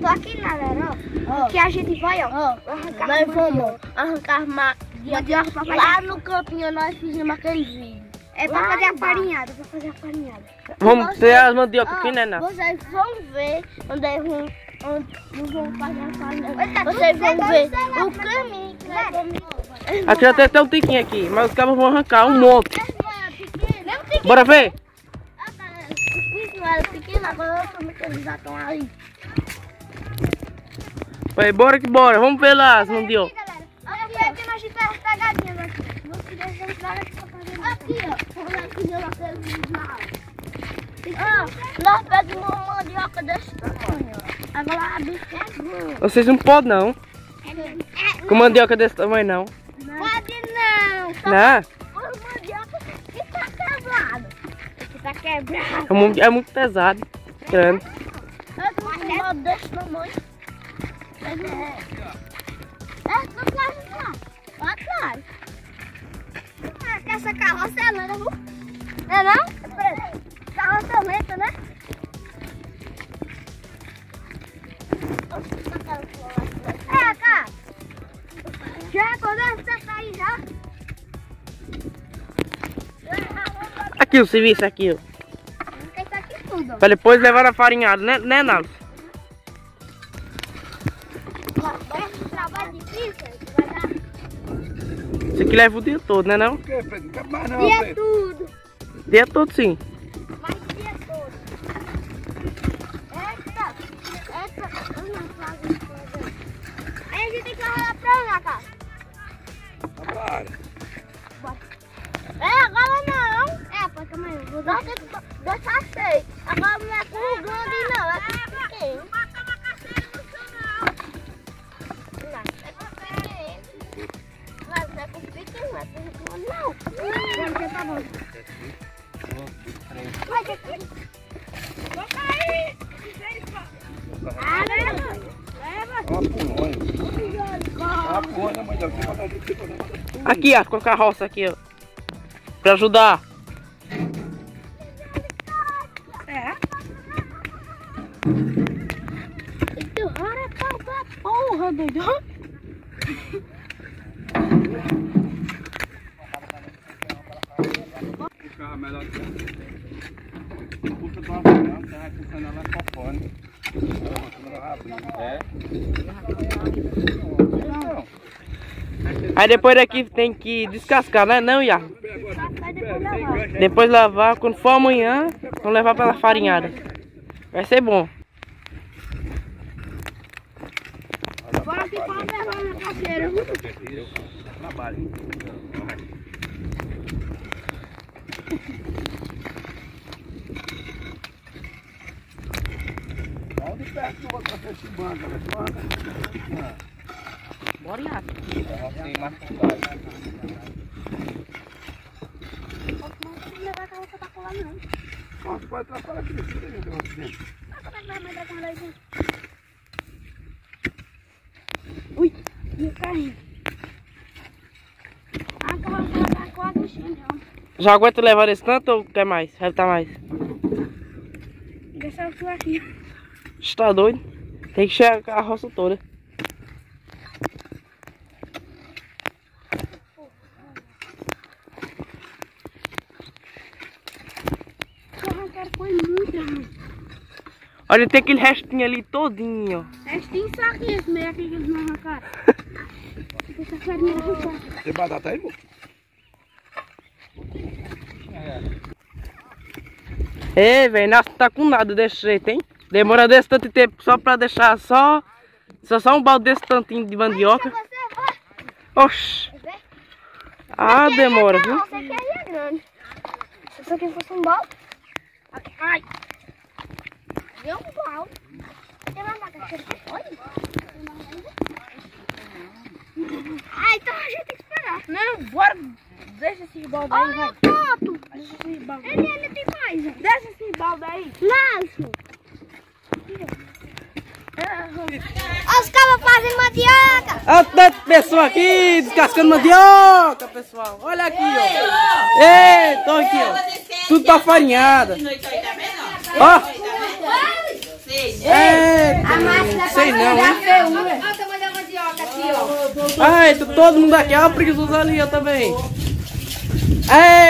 Tô aqui na ó. Que a gente vai, ó. ó arrancar nós vamos arrancar mandioca pra fazer. Lá no campinho nós fizemos aquele vídeo. É pra fazer a farinhada, pra fazer a farinhada. Vamos ter as mandioca aqui, né, não? Vocês vão ver onde é. Onde vão fazer a farinhada. Vocês vão ver o caminho que nós vamos. Aqui já tem até um tiquinho aqui, mas os cabos vão arrancar um monte. Bora ver? Vai, bora que bora. Vamos ver lá as mandioca. Olha aqui, aqui nós tivemos pegadinhas aqui. Aqui, ó. Ah, nós pegamos uma mandioca desse tamanho. Agora a bicha é Vocês não podem, não. Com mandioca desse tamanho, não. Pode não. Não? Uma mandioca que tá quebrado. Que tá quebrado. É muito, é muito pesado. Grande. É uma desse tamanho. É, atrás lá. Lá atrás. Ah, que essa carroça é lenta, viu? Não é não? Carroça lenta, né? É, cara. Já podemos tentar aí já. Aqui o serviço, aqui, ó. Tá aqui tudo. Pra depois levar a farinhada, né, né Naldo? Aqui leva o dia todo, né não? que, Pedro? Não quero mais não, Dia Pedro. tudo. Dia todo sim. O dia todo. Eita, eita, eu não faço coisa. Aí a gente tem que levar pra lá, cara. Bora. É, agora não. É, pode também. eu Vou dar. que. Agora não é com grande não, é com pequeno. Aqui. Ó, com a carroça aqui, ó. Pra ajudar. É. Esse raro é pau da porra, doido. O carro é melhor que o Puxa do avião, tá recusando ela copone. É. Então, Aí depois daqui tem que descascar, né não, Iá? Depois lavar, quando for amanhã, vamos levar pela farinhada. Vai ser bom. Bora que pode levar na caseira. trabalho. Onde perto do outro esse banco, esse banco? Bora, Iá. Tem mais. Não levar a carroça pra colar, não. Nossa, pode atrapalhar aqui. Deixa eu ver o dentro. Como é que vai mandar com ela aí? Ui. O carrinho? A carroça tá quase enchendo, ó. Já aguenta levar esse tanto ou quer mais? Vai tá mais? Deixa eu aqui. Você tá doido? Tem que encher a carroça toda. O arrancar foi muito ruim. Olha, tem aquele restinho ali todinho. É tem só aqui, esse meio aqui que eles não arrancaram. Essa farinha arrancada. Tem batata aí, pô? Ei, velho, não tá com nada desse jeito, hein? Demora desse tanto tempo só pra deixar só... Só, só um balde desse tantinho de mandioca. Você. Oxi. Ah, demora, viu? Aí é grande. Se isso aqui fosse um balde. Ai. Um balde. Tem uma caixeira aqui? Olha. Ah, então a gente tem que esperar. Não, bora. Deixa esse balde aí, Olha a foto. Deixa esse balde. Ele ainda tem mais. ó. Deixa esse balde aí. Laço. É, Os cabos fazem mandioca. Olha tanta pessoa aqui descascando mandioca, pessoal. Olha aqui, ó. Ei, tô aqui, ó. Tudo tá farinhada. Ó. Eita. A máquina não, hein? Olha o tamanho da mandioca aqui, ó. Ai, tá todo mundo aqui. Olha o preguiçoso ali, ó, também.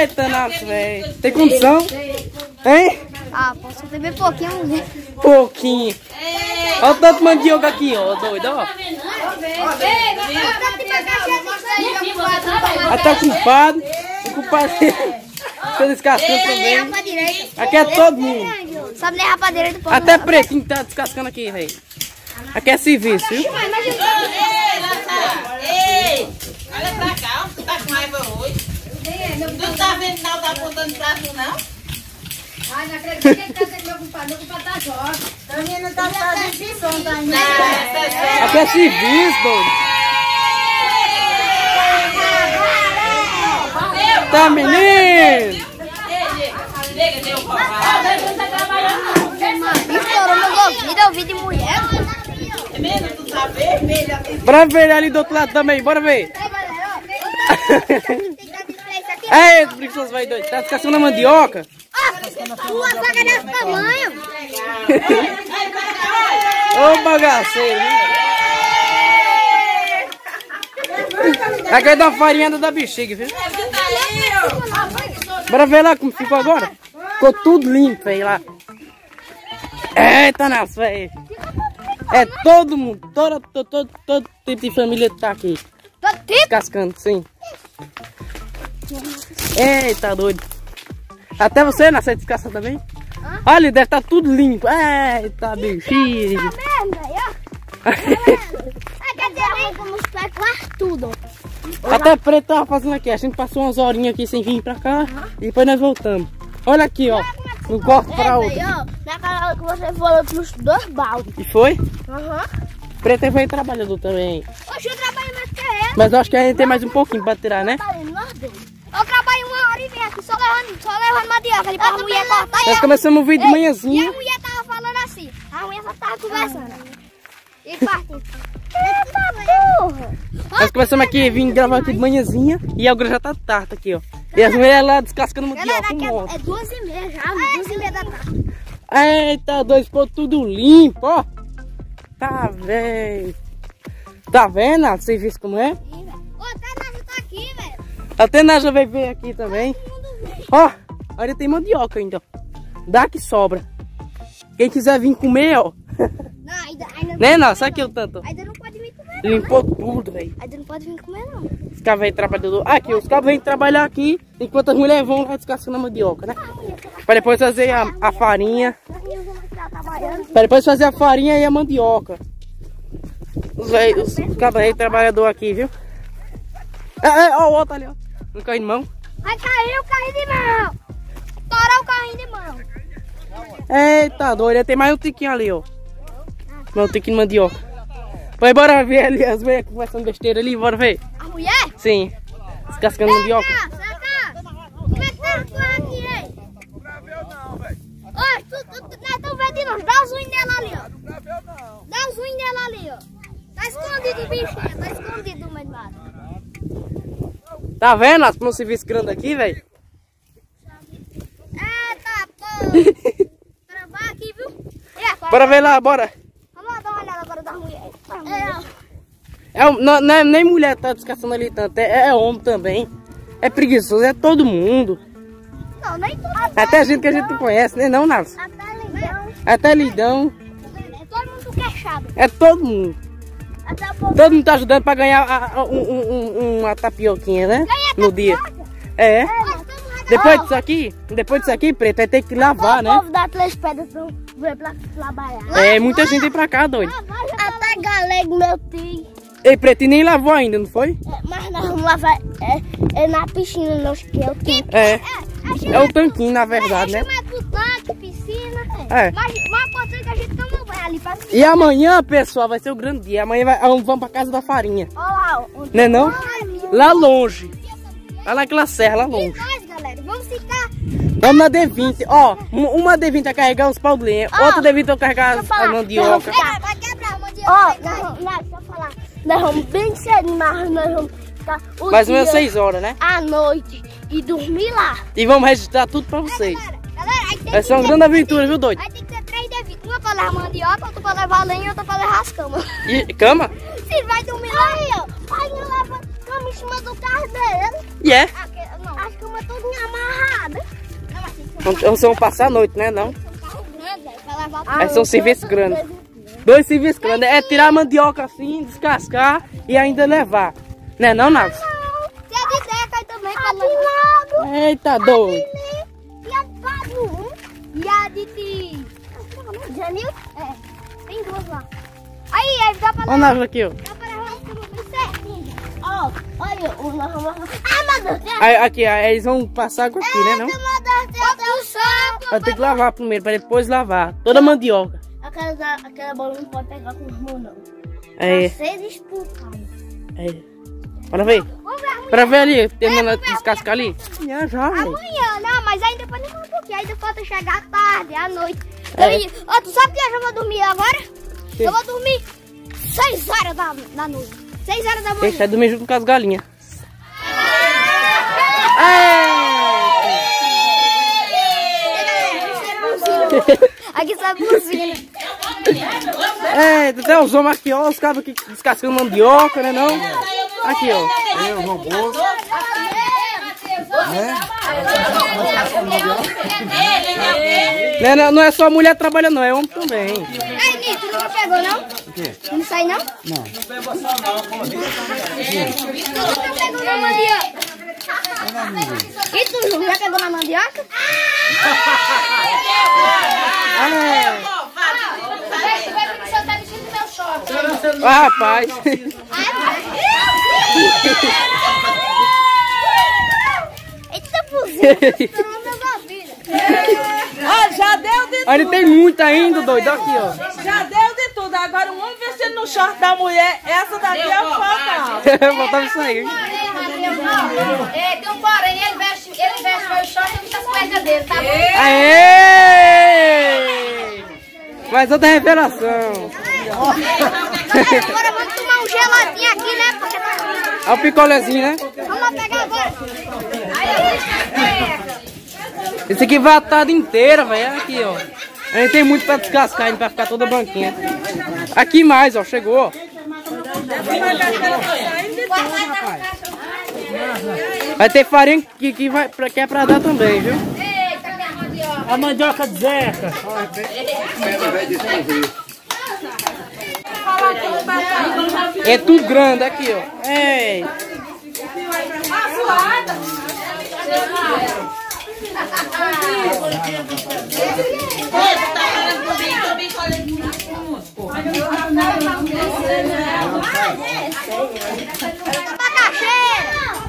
Eita, nossa, velho. Tem condição? Hein? Ah, posso beber pouquinho, né? Pouquinho. Olha o tanto de mandioca aqui, ó, doido, ó. Até o culpado. O culpado. Tô descascando também. Aqui é todo mundo. Sabe nem pra direita, pô. Até pretinho tá descascando aqui, velho. Aqui é serviço, viu? Ei, Lazar! Ei! Olha pra cá, tu tá com raiva hoje. Tu não tá vendo não, tá apontando pra tu, não? Ai, não acredito que ele tá sendo meu culpado. Meu culpado tá só. A menina tá fazendo som, tá indo. Aqui é serviço, doido. Tá, menino? Chega, deu meus ouvido de mulher. Menino, tu tá vermelha. Bora ver ali do outro lado também, bora ver. Ei, os preguiçosos vai doido. Tá descascando a mandioca? Uma faca desse tamanho. Ô bagaceiro, viu? Aqui vai dar uma farinha da bexiga, viu? Bora ver lá como ficou agora. Ficou tudo limpo, velho, lá. Eita, nossa, velho. É todo mundo, todo, todo, todo, todo tipo de família tá aqui. Tô tipo. Descascando, sim. Eita, doido. Até você nasceu descascando também? Olha, deve estar tudo limpo. Eita, bexiga. Merda, aí, ó. Ah, quer dizer, nem como os pés tudo. Até preto tava fazendo aqui. A gente passou umas horinhas aqui sem vir pra cá. E depois nós voltamos. Olha aqui, ó. No corte pra outro. ó, naquela hora que você falou dos dois baldes. E foi? Aham. Preto é bem trabalhador também. Oxe, eu trabalho mais que ela. Mas eu acho que a gente tem mais um pouquinho pra tirar, né? Tá ali, nós dois. Eu trabalho uma hora e meia aqui, só levando, só levando mandioca ali pra mulher cortar. Nós começamos o vídeo de E manhãzinha. a mulher tava falando assim. A mulher só tava conversando. E partindo. Eita porra! Nós começamos aqui, vim gravar aqui de manhãzinha. E agora já tá tarde aqui, ó. E as mulheres lá descascando Galera, mandioca. monte. é, é duas e meia já, duas e meia da tarde. Eita, dois pontos tudo limpo, ó. Tá vendo? Tá vendo o serviço como é? Ô, até nós tá aqui, velho. Até Naja vai ver aqui também. Ó, ainda tem mandioca ainda. ó. Dá que sobra. Quem quiser vir comer, ó. Não, ainda, ainda, Né, não? Sabe que eu tanto? ainda não pode vir comer. Limpou tudo, velho. Ainda não pode vir comer, não. Cabos vêm trabalhador. Aqui, os cabos vêm trabalhar aqui, enquanto as mulheres vão lá descascando a mandioca, né? Pra depois fazer a, a farinha. Pra depois fazer a farinha e a mandioca. Os, véi- os cabos vêm trabalhador aqui, viu? É, é, ó, o outro ali, ó. Não cai de mão. Vai cair o carrinho de mão. Estourar o carrinho de mão. Eita, doido. Tem mais um tiquinho ali, ó. Mais um tiquinho de mandioca. Vai, bora ver ali as mulheres conversando besteira ali, bora ver. A mulher? Sim. Descascando mandioca. Como é que tá aqui, hein? Ô, tu, tu, tu, nós estamos vendo não. Dá os unhos dela ali, ó. Dá os unhos dela ali, ó. Tá escondido o bichinho, tá escondido no meio do mato. Tá vendo as como serviço grande aqui, velho? Eita, pô. Trabalho aqui, viu? E agora? Bora ver lá, bora. Vamos lá dar uma olhada agora das mulheres. É. É, não, não é nem mulher tá descascando ali tanto, é, é homem também. É preguiçoso, é todo mundo. Não, nem tudo. Até gente que a gente não conhece, né não, Narcio? Até legal. Até lidão, É todo mundo queixado. é todo mundo. O. Todo mundo tá ajudando pra ganhar a- a- um- um- um- uma tapioquinha, né? No dia. É. Depois disso aqui, depois disso aqui, preto, vai ter que lavar, O né? povo dá três pedras pra ver pra trabalhar. É, muita gente vem pra cá, doido. Até galego, meu tio. Ei, preto, e nem lavou ainda, não foi? É, mas nós vamos lavar é, é na piscina, não que eu tenho. É. É o tanquinho, na verdade, né? Chama pro tanque, piscina. É. Mas mais importante que a gente toma banho ali pra E amanhã, pessoal, vai ser o grande dia. Amanhã vai, vamos pra casa da farinha. Olha lá, ó. Né não? Lá longe. Lá naquela serra, lá E longe. nós, galera, vamos ficar. Vamos na D20. Ó, um- uma D20 vai carregar os pau de lenha. Outra D20 vai carregar as, a mandioca. Vai, quebrar a mandioca. Ó, vai, nós vai. Nós, vamos bem cedo, mas nós vamos ficar o Mais ou menos dia, 6 horas, né? à noite e dormir lá. E vamos registrar tudo pra vocês. Galera, galera, aí Vai ser uma ter- grande aventura, viu, doido? Aí tem que ter três D20. Uma pra levar mandioca, outra pra levar lenha e outra pra levar as camas. E cama? Sim, vai dormir lá. Aí, ó. Pai leva cama em cima do carro dele. E é. As camas todas amarradas. Não, mas tem que ser Vamos- passar a noite, né? Não? um carro grande, velho, pra levar Aí são serviços grandes. Dois serviços grandes. É tirar a mandioca assim, descascar e ainda levar. Né não, Naves? Não. Eita, doido. E a de Padu. E a de... de... Janil? É, tem duas lá. Aí, aí dá pra Olha o. Naves aqui, ó. Dá pra levar. Ó, olha o. Ah, meu Deus. Aí, aqui, aí eles vão passar água aqui, né? Não? Meu Deus, tem até o saco. Vai ter que lavar primeiro, pra depois lavar. Toda a mandioca. Aquela, aquela bola não pode pegar com os mãos, não. É, Vocês expulsam. é. Bora ver. Vamos ver amanhã. Bora ver ali, terminando de descascar ali. Já, já. Amanhã, não, mas ainda depois não um pouquinho. Ainda falta chegar tarde, à noite. É. Eu, ó, tu sabe que eu já vou dormir agora? Eu vou dormir 6 horas da, da noite. 6 horas da manhã. Deixa eu dormir junto com as galinhas. Aqui sabe buzina. É, até os homens aqui, ó, os caras aqui descascando mandioca, né não? Aqui, ó. Tem os robôs. Não é, não- não é só mulher trabalhando, não, é homem também. Aí, Nito, nunca pegou, não? Não sai, não? Não. Tu nunca pegou na mandioca? E tu, Ju, já pegou na mandioca? Short. Ah, rapaz. Eita, da vida. Ó, já deu de Olha, tem muito ainda, doido. Aqui, ó. Já deu de tudo. Agora um homem vestido no short da mulher, essa daqui é o focal. Faltava isso aí. É, tem um porém, ele veste, ele veste meu short e fica as cuecas dele, tá bom? Aê! Mais outra revelação. Agora vamos tomar um geladinho aqui, né? Porque tá... Olha o picolézinho, né? Vamos lá pegar agora. Esse aqui vai a tarde inteira, velho. Aqui, ó. A gente tem muito pra descascar, ainda pra ficar toda branquinha. Aqui mais, ó. Chegou, ó. Vai ter farinha que, que, vai, pra, que é pra dar também, viu? Eita, minha mandioca. A mandioca de Zeca. É tudo grande aqui, ó. Ei. Macaxeira.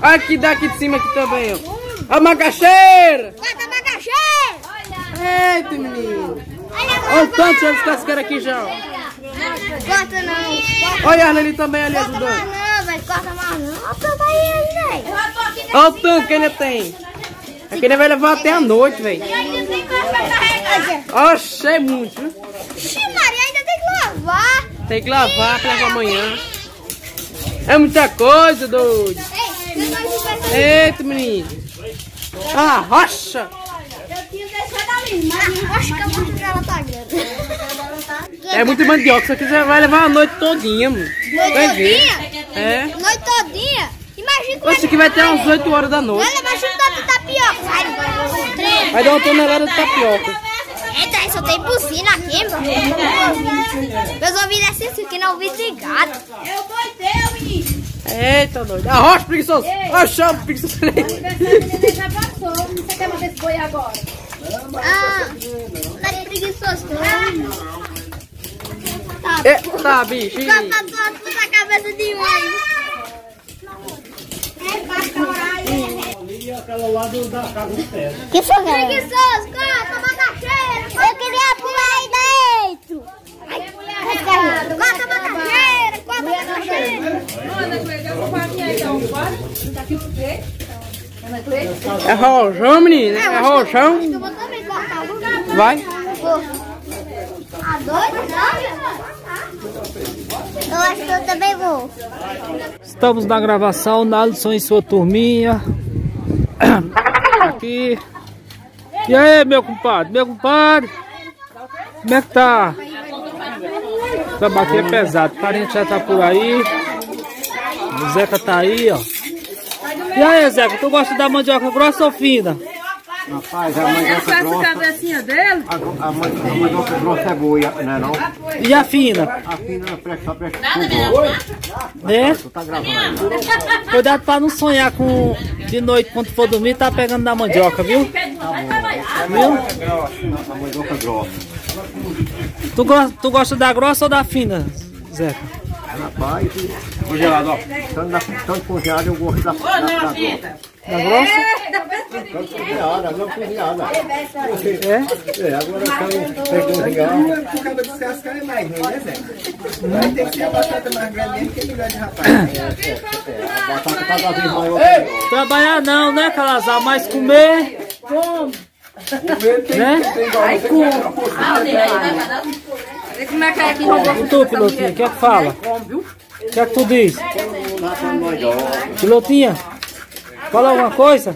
Aqui daqui de cima aqui também, ó. A macaxeira! Bota macaxeira. Eita, menino. Olha Olha o tanto de descascar aqui já, ó. Corta não. Olha a ali também ali Corta mais ajudando. não, velho. Corta mais não. Olha pra aí, velho. Olha o tanto que ainda tem. Aqui ainda vai levar até a noite, velho. Ainda tem coisa pra carregar. Oxe, é muito, viu? Ixi, Maria, ainda tem que lavar. Tem que lavar pra amanhã. É muita coisa, doido. Ei, você tá esperando. Eita, menino. Ah, rocha. Eu tinha deixado ali, mas acho que a mãe ela tá grande. É muito mandioca. Isso aqui você vai levar a noite todinha, mano. Noite Vai ver. todinha? É. Noite todinha? Imagina como é Isso aqui vai até umas 8 horas da noite. Vai levar chuta de tapioca. Vai, dar uma tonelada de tapioca. Eita, só tem buzina aqui, mano. Meus ouvidos é assim, que não ouvido ligado. Eu doideu, menino. Eita, doido. A rocha preguiçoso. Oxe, o preguiçoso. já passou. Você quer fazer esse boi agora? Ah, tá preguiçoso, não? Tá. Eita, bicho. Só passou a puta cabeça de mãe. Que foi, Preguiçoso, corta, macaxeira. Eu queria pular aí dentro. Ai, corta, macaxeira. É rojão, menino. É rojão. Vai. A doida? Eu acho que eu também vou. Estamos na gravação, Nalson e sua turminha. Aqui. E aí, meu compadre? Meu compadre? Como é que tá? Trabalho aqui é pesado. O parente já tá por aí. O Zeca tá aí, ó. E aí, Zeca, tu gosta da mandioca grossa ou fina? Rapaz, a mandioca grossa. cabecinha dele? A, a, man- a mandioca grossa é boa, não é não? E a fina? A fina presta, só presta Nada bom. Né? Tá gravando aí. Cuidado pra não sonhar com de noite quando for dormir, tá pegando na mandioca, viu? Viu? A mandioca grossa. Tu, go tu gosta da grossa ou da fina, Zeca? Rapaz, congelado, ó. Tanto, da, tanto congelado eu gosto da, Ô, da, da. Pita. Da grossa? Tanto congelada, não congelada. É? É, agora pegar um cigarro. Acaba de cascar é mais ruim, né, Zé? Vai ter que ser a batata mais grande que é melhor de rapaz. A batata cada vez maior. que. Trabalhar não, né, Calazar? Mas comer. Né? Como é que é aqui no E tu, pilotinha, o que é que fala? O que é que tu diz? Pilotinha, fala alguma coisa?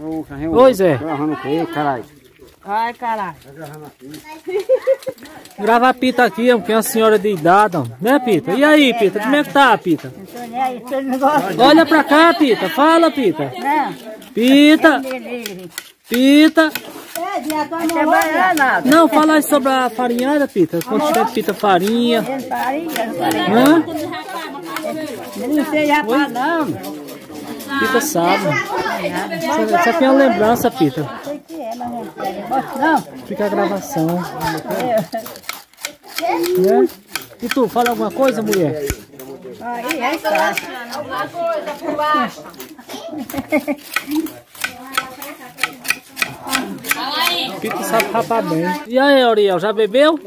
Oi, Zé. Gravando o quê, caralho? Ai, caralho. Grava a Pita aqui, ó, que é uma senhora de idade, ó. né, Pita? E aí, Pita, como é que tá, Pita? Olha pra cá, Pita, fala, Pita. Pita, Pita. Não, fala aí sobre a farinhada, Pita. Quanto tempo Pita farinha? Hã? Não sei rapaz, não. Pita sabe. Isso, aqui é uma lembrança, Pita. Não. Fica a gravação. Né? E tu, fala alguma coisa, mulher? Aí, aí está. Fala aí. Pita sabe rapar bem. E aí, Ariel, já bebeu?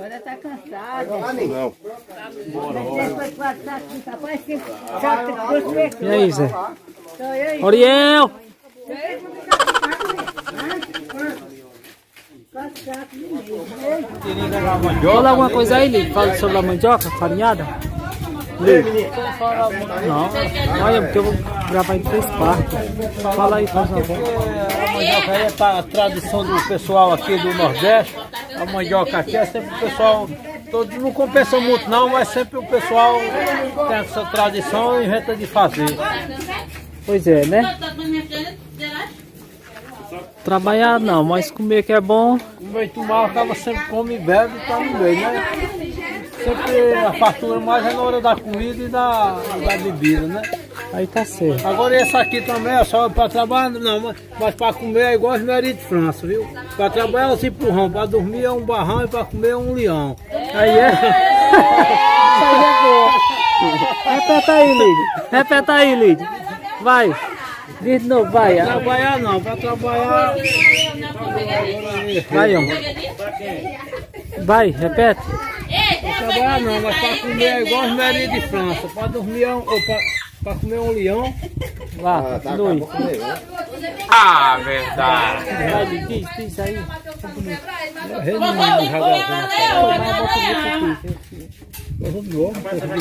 E aí, Zé? Ariel! Fala alguma coisa aí, Ligue. Fala sobre a mandioca farinhada. Ligue. Não, olha, porque eu vou gravar em três partes. Fala aí, faz uma voz. A mandioca aí é para a tradição do pessoal aqui do Nordeste. A mandioca aqui é sempre o pessoal. Todos não compensa muito não, mas sempre o pessoal tem essa tradição e inventa de fazer. Pois é, né? Trabalhar não, mas comer que é bom. Comer e tomar, acaba sempre come e bebe e tá no meio, né? Sempre a fartura mais é na hora da comida e da, da bebida, né? Aí tá certo. Agora essa aqui também é só para trabalhar, não, mas, mas para comer é igual as merias de França, viu? Para trabalhar é um empurrão, para dormir é um barrão e para comer é um leão. Aí é. Isso aí é boa. Repeta aí, Lid. Repeta aí, Lid. Vai. Diz de novo, vai. Trabalhar não, para trabalhar. Vai, ó. Vai, repete. Trabalhar não, mas para comer é igual as merias de França. Para dormir é um. Ou para comer é um leão. Vá, continue. Ah, verdade. Vai, Lid, diz, diz aí. Resumindo, já gravando. Vai,